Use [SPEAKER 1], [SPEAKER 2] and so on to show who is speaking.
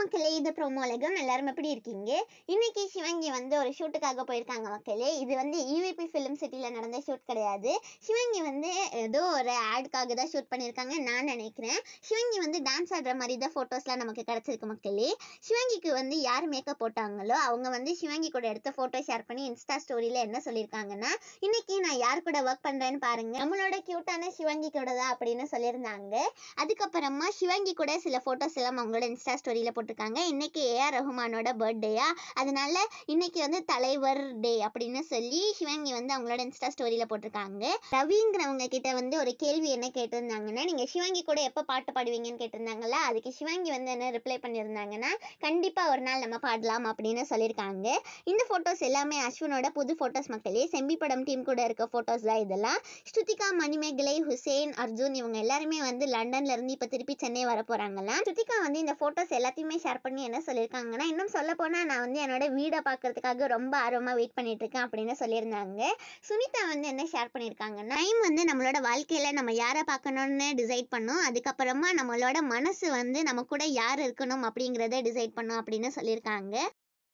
[SPEAKER 1] மக்களே இது ப்ரோமோலகம் எல்லாரும் எப்படி இருக்கீங்க? இன்னைக்கு சிவங்கி வந்து ஒரு ஷூட்டுக்காக போயிருக்காங்க மக்களே. இது வந்து யூஏபி ஃபிலிம் சிட்டியில் நடந்த ஷூட் கிடையாது. சிவங்கி வந்து ஏதோ ஒரு ஆடுக்காக தான் ஷூட் பண்ணியிருக்காங்க நான் நினைக்கிறேன். சிவங்கி வந்து டான்ஸ் ஆடுற மாதிரி தான் ஃபோட்டோஸ்லாம் நமக்கு கிடச்சிருக்கு மக்களே. சிவங்கிக்கு வந்து யார் மேக்கப் போட்டாங்களோ அவங்க வந்து சிவங்கி கூட எடுத்த ஃபோட்டோ ஷேர் பண்ணி இன்ஸ்டா ஸ்டோரியில் என்ன சொல்லியிருக்காங்கன்னா இன்னைக்கு நான் யார் கூட ஒர்க் பண்ணுறேன்னு பாருங்க. நம்மளோட க்யூட்டான சிவங்கி கூட தான் அப்படின்னு சொல்லியிருந்தாங்க. அதுக்கப்புறமா சிவங்கி கூட சில ஃபோட்டோஸ் எல்லாம் அவங்களோட இன்ஸ்டா ஸ்டோரியில் போட்டிருக்காங்க இன்னைக்கு ஏஆர் ரஹ்மானோட பர்த்டேயா அதனால இன்னைக்கு வந்து தலைவர் டே அப்படின்னு சொல்லி சிவங்கி வந்து அவங்களோட இன்ஸ்டா ஸ்டோரியில் போட்டிருக்காங்க. ரவிங்கிறவங்க கிட்ட வந்து ஒரு கேள்வி என்ன கேட்டிருந்தாங்கன்னா நீங்கள் சிவங்கி கூட எப்போ பாட்டு பாடுவீங்கன்னு கேட்டிருந்தாங்கல்ல? அதுக்கு சிவங்கி வந்து என்ன ரிப்ளை பண்ணியிருந்தாங்கன்னா கண்டிப்பாக ஒரு நாள் நம்ம பாடலாம் அப்படின்னு சொல்லியிருக்காங்க. இந்த ஃபோட்டோஸ் எல்லாமே அஸ்வினோட புது ஃபோட்டோஸ் மக்களே. செம்பி படம் டீம் கூட இருக்க ஃபோட்டோஸ் தான் இதெல்லாம். ஸ்ருதிகா மணிமேகலை ஹுசேன் அர்ஜுன் இவங்க எல்லாருமே வந்து லண்டன்ல இருந்து இப்போ திருப்பி சென்னை வர போறாங்களா ஸ்ருதிகா வந்து இந்த ஃபோட்டோஸ் எல்லாத்தையுமே ஷேர் பண்ணி என்ன சொல்லியிருக்காங்கன்னா இன்னும் சொல்ல போனால் நான் வந்து என்னோட வீடை பார்க்கறதுக்காக ரொம்ப ஆர்வமாக வெயிட் பண்ணிட்டு இருக்கேன் அப்படின்னு சொல்லியிருந்தாங்க. சுனிதா வந்து என்ன ஷேர் பண்ணியிருக்காங்கன்னா டைம் வந்து நம்மளோட வாழ்க்கையில் நம்ம யாரை பார்க்கணும்னு டிசைட் பண்ணோம். அதுக்கப்புறமா நம்மளோட மனசு வந்து நம்ம கூட யார் இருக்கணும் அப்படிங்கிறத டிசைட் பண்ணோம் அப்படின்னு சொல்லியிருக்காங்க.